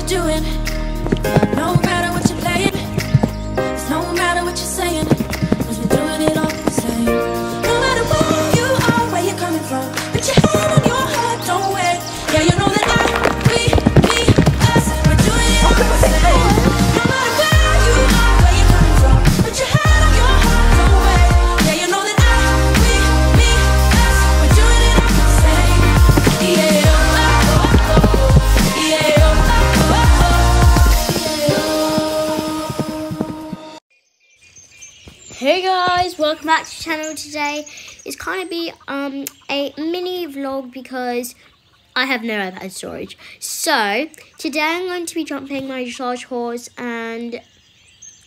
you're doing. No welcome back to the channel today. It's kind of be um a mini vlog because I have no iPad storage. So today I'm going to be jumping my dressage horse and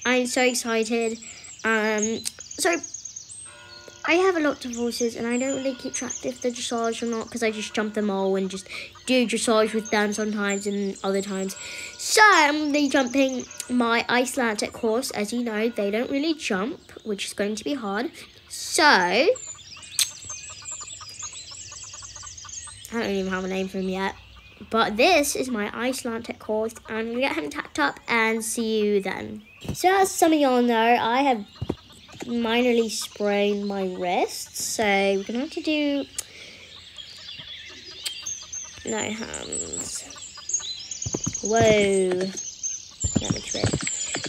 I'm so excited. Um so I have a lot of horses and I don't really keep track if they're dressage or not because I just jump them all and just do dressage with them sometimes and other times. So I'm be jumping my Icelandic horse. As you know, they don't really jump, which is going to be hard. So I don't even have a name for him yet. But this is my Icelandic horse, and gonna get him tacked up and see you then. So as some of y'all know, I have minorly sprained my wrist, so we're gonna have to do no hands. Whoa. That looks.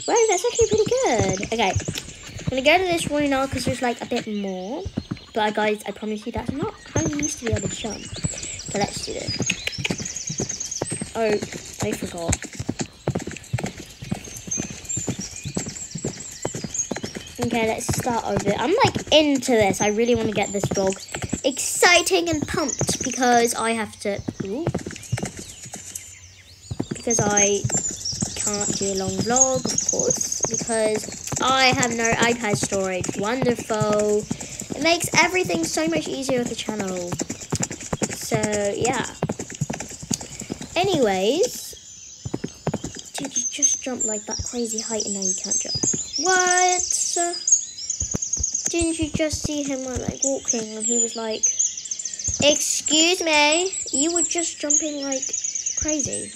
Whoa, that's actually pretty good. Okay. I'm gonna go to this one now because there's like a bit more. But guys, I promise you that's not how you used to be able to jump. So let's do this. Oh, I forgot. Okay, let's start over. I'm like into this. I really want to get this vlog exciting and pumped because I have to. Ooh, because I can't do a long vlog, of course, because I have no iPad storage. Wonderful. It makes everything so much easier with the channel. So, yeah. Anyways, did you just jump like that crazy height and now you can't jump? What? Didn't you just see him uh, like walking and he was like, Excuse me, you were just jumping like crazy.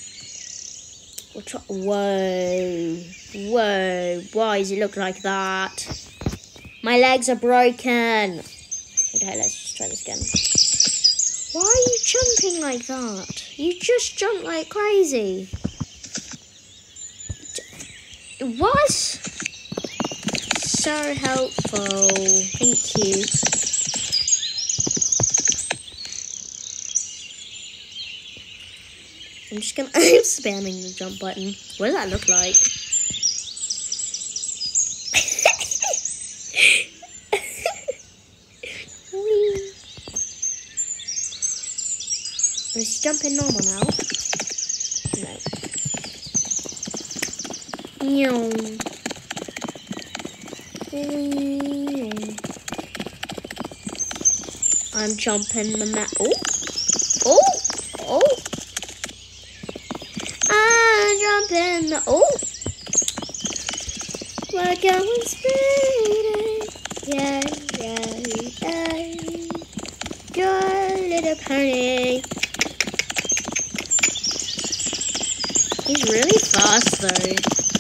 Whoa, whoa, why does it look like that? My legs are broken. Okay, let's just try this again. Why are you jumping like that? You just jump like crazy. What? So helpful. Thank you. I'm just gonna I'm spamming the jump button. What does that look like? Let's jump in normal now. No. Meow. I'm jumping the map. Oh, oh, oh. I'm jumping. The- oh, we're going speeding. Yeah, yeah, yeah. Your little pony. He's really fast though.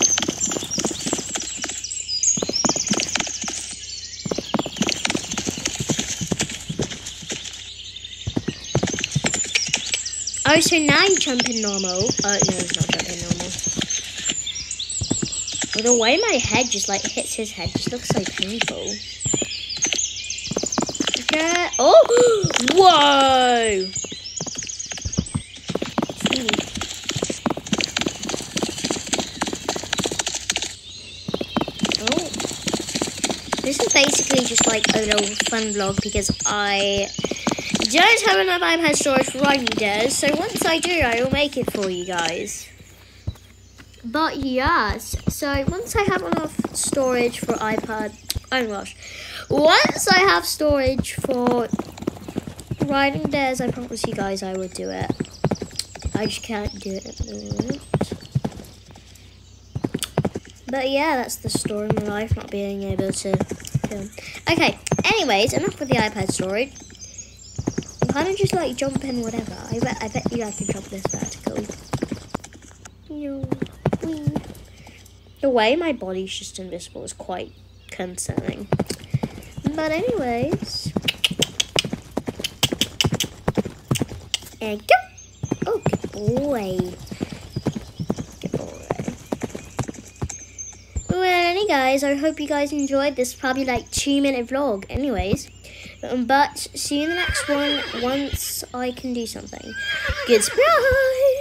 Oh, so now you jump in normal. Oh, no, it's not jumping normal. Well, the way my head just like hits his head just looks so painful. Okay. Oh! Whoa! Oh. This is basically just like a little fun vlog because I don't have enough iPad storage for riding dares, so once I do, I will make it for you guys. But yes, so once I have enough storage for iPad, oh gosh, once I have storage for riding dares, I promise you guys I will do it. I just can't do it at the moment. But yeah, that's the story of my life, not being able to film. Okay, anyways, enough with the iPad storage. I'm kind of just like jumping whatever. I bet, I bet you I can jump this vertical. The way my body's just invisible is quite concerning. But anyways. And go! Oh, good boy. Good boy. Well, any guys, I hope you guys enjoyed this probably like two minute vlog. Anyways. Um, but see you in the next one once I can do something. Goodbye!